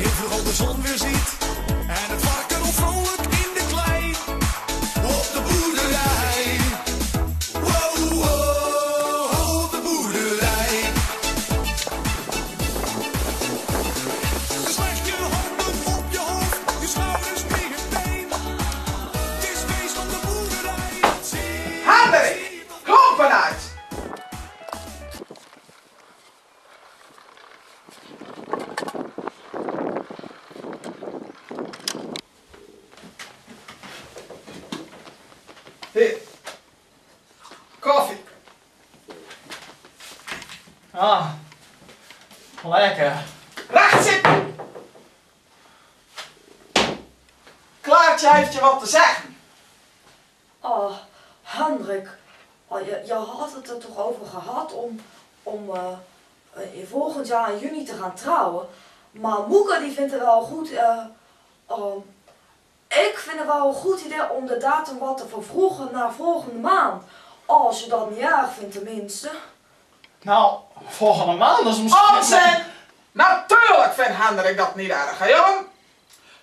je heel vroeg de zon weer ziet. Koffie. Ah, lekker. Recht zitten! Klaartje heeft je wat te zeggen. Oh, Hendrik, oh, je, je had het er toch over gehad om, om eh, eh, in volgend jaar in juni te gaan trouwen. Maar Moeke die vindt het wel goed. ehm, ik vind het wel een goed idee om de datum wat te vervroegen naar volgende maand. Als je dat niet erg vindt tenminste. Nou, volgende maand is misschien... Onzin! Natuurlijk vindt Hendrik dat niet erg, hè jongen?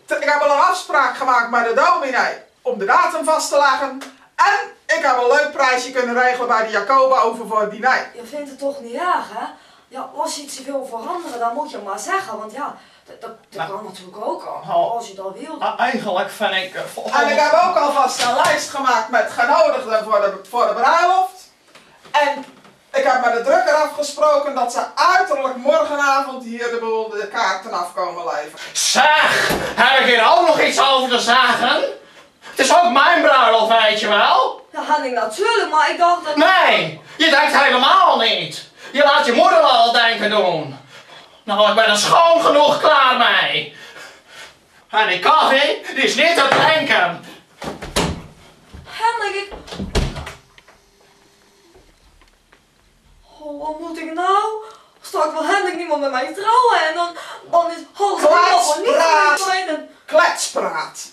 Ik heb al een afspraak gemaakt met de dominee om de datum vast te leggen. En ik heb een leuk prijsje kunnen regelen bij de Jacoba over voor het diner. Je vindt het toch niet erg, hè? Ja, als je iets wil veranderen, dan moet je maar zeggen. Want ja, dat, dat, dat kan natuurlijk ook al, Oh. als je dat wil. Ah, Eigenlijk vind ik... volgende- En ik heb ook alvast een lijst gemaakt met genodigden voor de, voor de bruiloft. En ik heb met de drukker afgesproken dat ze uiterlijk morgenavond hier de boel de kaarten afkomen leveren. Zeg, heb ik hier ook nog iets over te zeggen? Het is ook mijn bruiloft, weet je wel? Ja, Henning, natuurlijk, maar ik dacht dat... Nee, je denkt helemaal niet. Je laat je moeder wel denken doen. Nou, ik ben er schoon genoeg klaar mee. En die koffie, die is niet te drinken. Hendrik, ik... Oh, wat moet ik nou? Straks wil Hendrik niet meer met mij trouwen en dan, dan is alles helemaal niet. Kletspraat.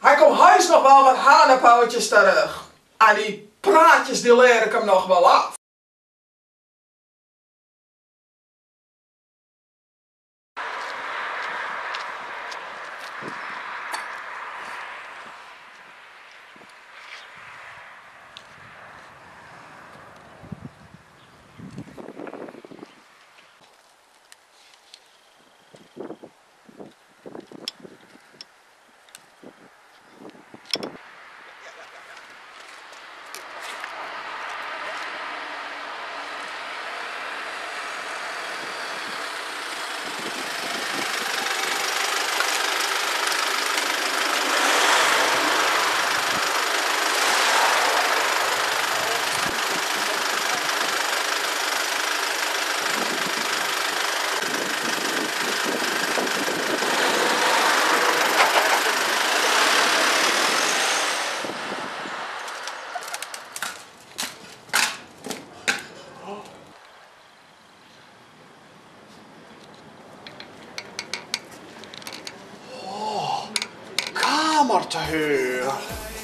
Hij komt huis nog wel met hanenpootjes terug. En die praatjes die leer ik hem nog wel af. morta her.